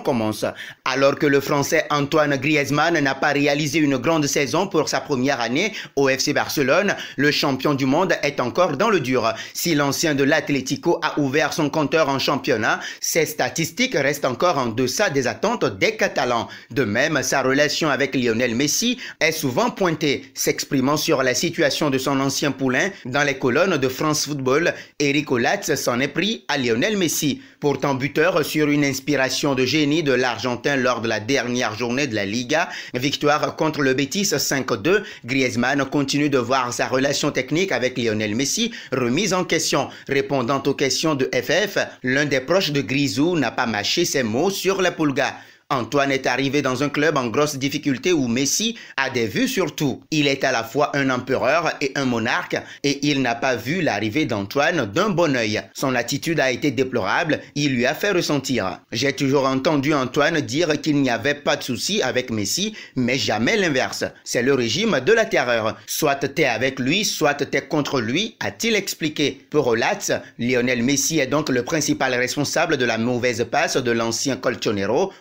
Commence. Alors que le Français Antoine Griezmann n'a pas réalisé une grande saison pour sa première année au FC Barcelone, le champion du monde est encore dans le dur. Si l'ancien de l'Atlético a ouvert son compteur en championnat, ses statistiques restent encore en deçà des attentes des Catalans. De même, sa relation avec Lionel Messi est souvent pointée, s'exprimant sur la situation de son ancien poulain dans les colonnes de France Football. Eric Olatz s'en est pris à Lionel Messi, pourtant buteur sur une inspiration de de l'Argentin lors de la dernière journée de la Liga. Victoire contre le Betis 5-2. Griezmann continue de voir sa relation technique avec Lionel Messi remise en question. Répondant aux questions de FF, l'un des proches de Grisou n'a pas mâché ses mots sur la Pulga. Antoine est arrivé dans un club en grosse difficulté où Messi a des vues sur tout. Il est à la fois un empereur et un monarque et il n'a pas vu l'arrivée d'Antoine d'un bon œil. Son attitude a été déplorable, il lui a fait ressentir. J'ai toujours entendu Antoine dire qu'il n'y avait pas de souci avec Messi, mais jamais l'inverse. C'est le régime de la terreur. Soit t'es avec lui, soit t'es contre lui, a-t-il expliqué. Pour Olatz, Lionel Messi est donc le principal responsable de la mauvaise passe de l'ancien Colchonero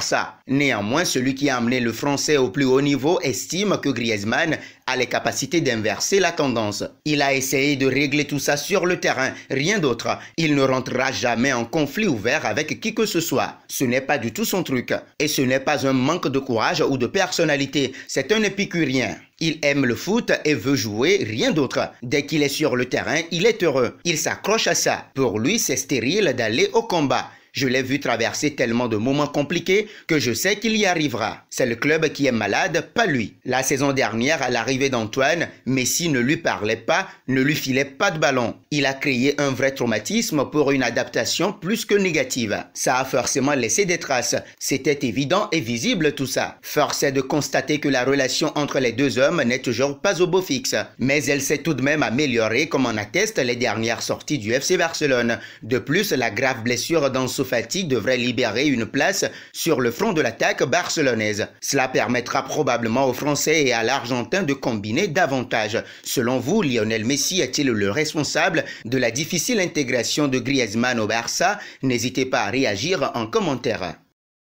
au Néanmoins, celui qui a amené le français au plus haut niveau estime que Griezmann a les capacités d'inverser la tendance. Il a essayé de régler tout ça sur le terrain, rien d'autre. Il ne rentrera jamais en conflit ouvert avec qui que ce soit. Ce n'est pas du tout son truc. Et ce n'est pas un manque de courage ou de personnalité, c'est un épicurien. Il aime le foot et veut jouer, rien d'autre. Dès qu'il est sur le terrain, il est heureux. Il s'accroche à ça. Pour lui, c'est stérile d'aller au combat. Je l'ai vu traverser tellement de moments compliqués que je sais qu'il y arrivera. C'est le club qui est malade, pas lui. La saison dernière, à l'arrivée d'Antoine, Messi ne lui parlait pas, ne lui filait pas de ballon. Il a créé un vrai traumatisme pour une adaptation plus que négative. Ça a forcément laissé des traces. C'était évident et visible tout ça. Force est de constater que la relation entre les deux hommes n'est toujours pas au beau fixe. Mais elle s'est tout de même améliorée comme en attestent les dernières sorties du FC Barcelone. De plus, la grave blessure dans fatigue devrait libérer une place sur le front de l'attaque barcelonaise. Cela permettra probablement aux Français et à l'Argentin de combiner davantage. Selon vous, Lionel Messi est-il le responsable de la difficile intégration de Griezmann au Barça? N'hésitez pas à réagir en commentaire.